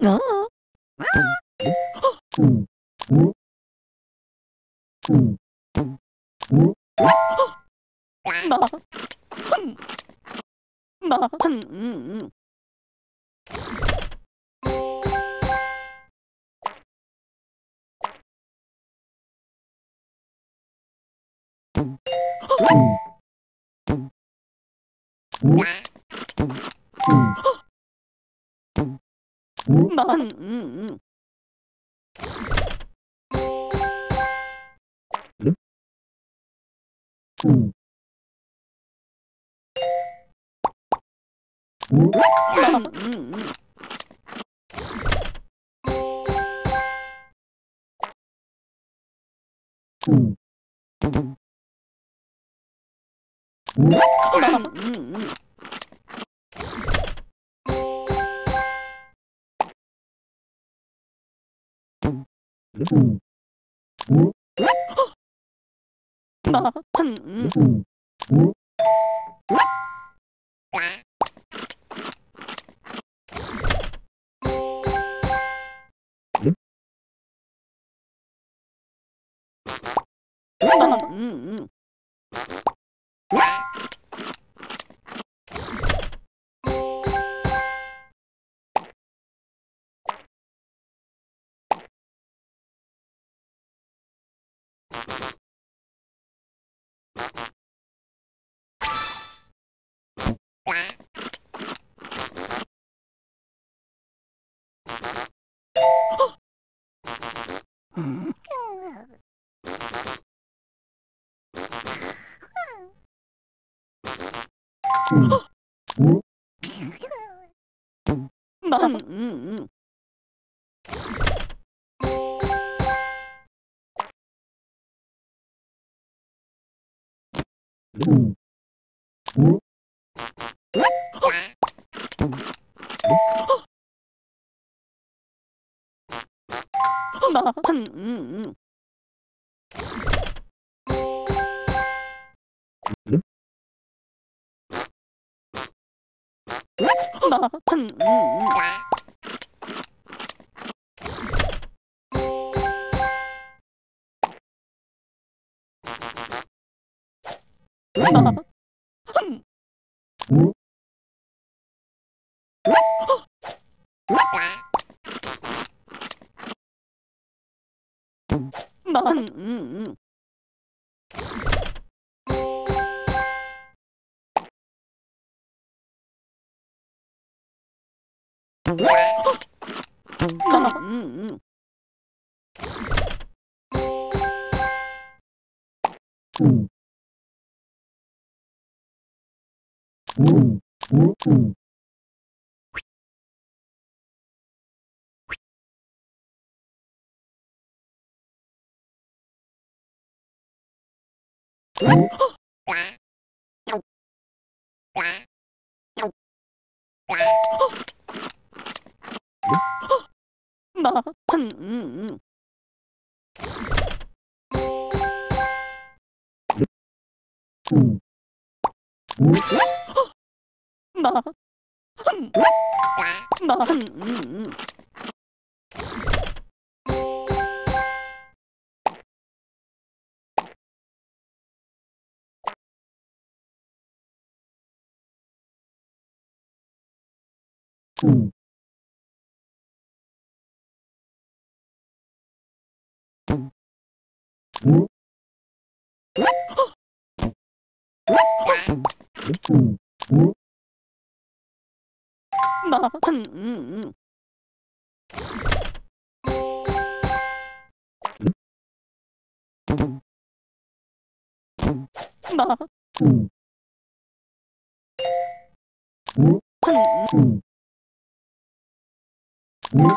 あまあ、まあ、うん。What? まん、うんうん。Mm. Mm. Mm. Mm. Mm. Mm-hmm. ま、うん。うん。What? 음, 음. 음. うん。Mm-hmm. 마. 음. 뭐지? 마. 마. 음. 음 うん。まん。ん。ん。ん。ん。ん。What?